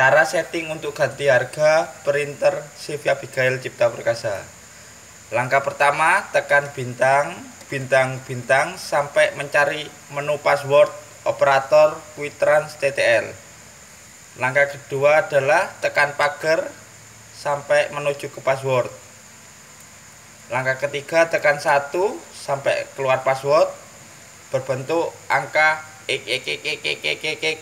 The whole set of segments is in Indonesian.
Cara setting untuk ganti harga printer CV Abigail Cipta Perkasa. Langkah pertama, tekan bintang, bintang, bintang sampai mencari menu password operator Quitrans TTL. Langkah kedua adalah tekan pagar sampai menuju ke password. Langkah ketiga tekan satu sampai keluar password berbentuk angka ek ek ek ek ek, ek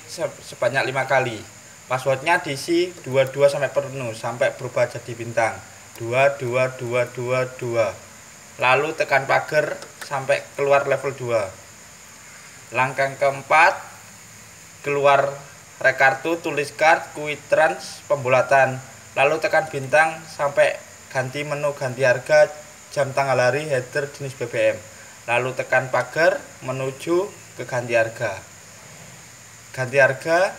sebanyak lima kali. Passwordnya diisi 22 sampai penuh sampai berubah jadi bintang. 2 2 2 2 2 lalu tekan pagar sampai keluar level 2 langkah keempat keluar rekartu tulis card kuitrans pembulatan lalu tekan bintang sampai ganti menu ganti harga jam tanggal hari header jenis BBM lalu tekan pagar menuju ke ganti harga. Ganti harga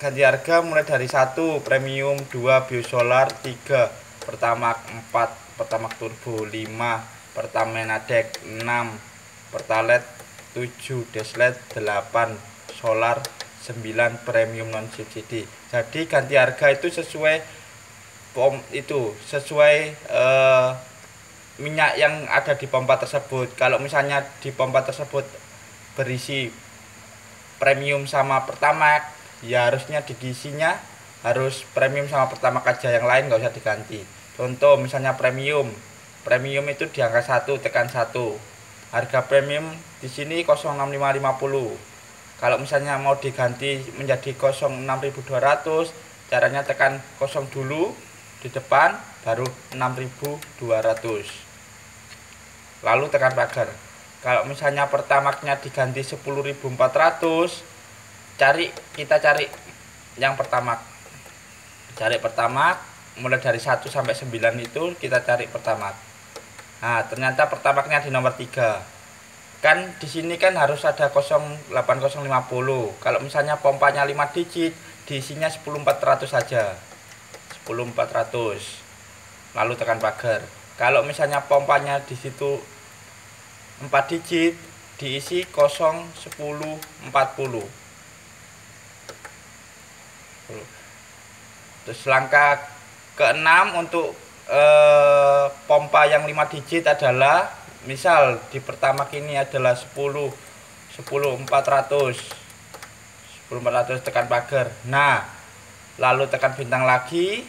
ganti harga mulai dari 1 premium 2 biosolar 3 pertama 4 pertama turbo 5 pertamina deck 6 pertalite 7 deslet 8 solar 9 premium non subsidi jadi ganti harga itu sesuai pom itu sesuai eh, minyak yang ada di pompa tersebut. Kalau misalnya di pompa tersebut berisi premium sama pertamax ya harusnya digisinya harus premium sama pertama aja yang lain nggak usah diganti. Contoh misalnya premium. Premium itu di angka 1 tekan 1 harga premium di sini 06550 kalau misalnya mau diganti menjadi 06200 caranya tekan 0 dulu di depan baru 6200 lalu tekan pagar. Kalau misalnya pertamaknya diganti 10400 cari kita cari yang pertama. Cari pertama mulai dari 1 sampai 9 itu kita cari pertama. Nah ternyata pertamaknya di nomor 3 kan di sini kan harus ada 08050 kalau misalnya pompanya 5 digit diisinya 10400 saja. 10400 lalu tekan pagar. Kalau misalnya pompanya di situ 4 digit diisi 0 10 40 terus langkah keenam untuk eh, pompa yang 5 digit adalah misal di pertama kini adalah 10 10 400 10 400 tekan pagar. Nah lalu tekan bintang lagi